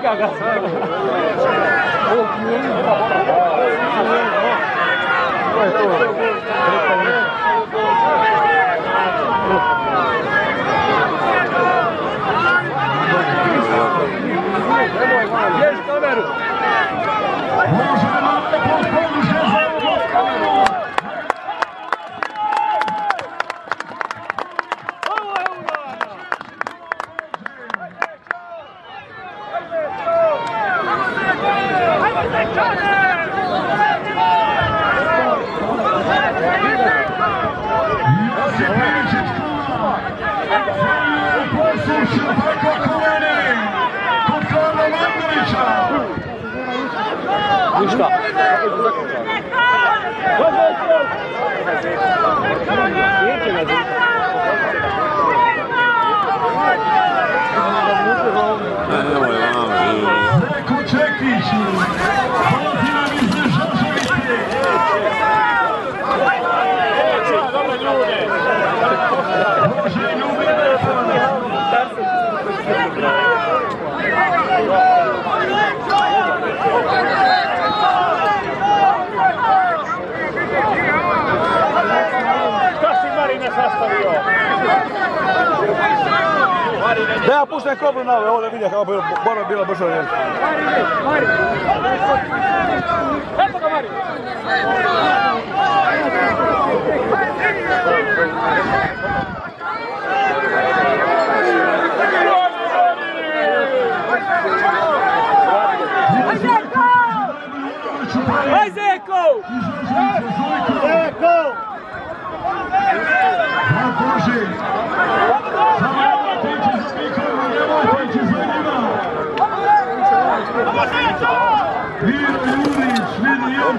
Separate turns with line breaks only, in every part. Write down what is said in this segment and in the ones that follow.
Slinka ga sve. Птичка. Птичка.
Da ja puštam kobru na ove, ovo da vidje kako je borba bila brzo od njega.
Eto ga Mari! Aj Zeko! Zeko!
Da Miro Jurić, Milijan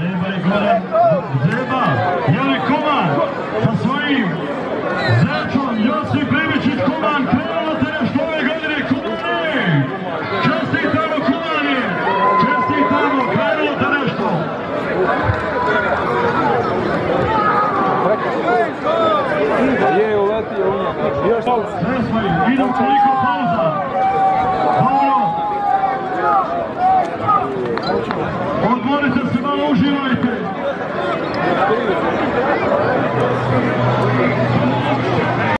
Zeba i Goran, Zeba, Jeli Kuman sa svojim zečom Josip Privičić Kuman, krenulo te nešto ove godine, Kumane! Čestitamo Kumane! Čestitamo, krenulo te nešto!
Je uletio njega. Još
Sesmaj, idu koliko pauza. Zero.